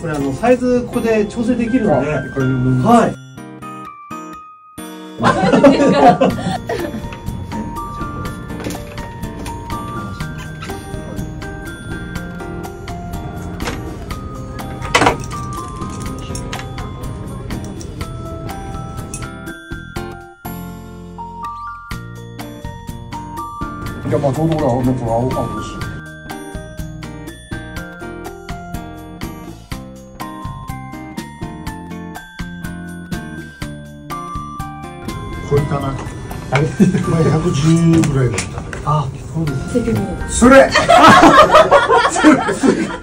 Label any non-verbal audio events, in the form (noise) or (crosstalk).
これあのサイズここで調整できるので、これ飲むはい。要把中度了，我们主要放不是。超えたな。あれ前110ぐらいだった。あそうです。それ (laughs) それ。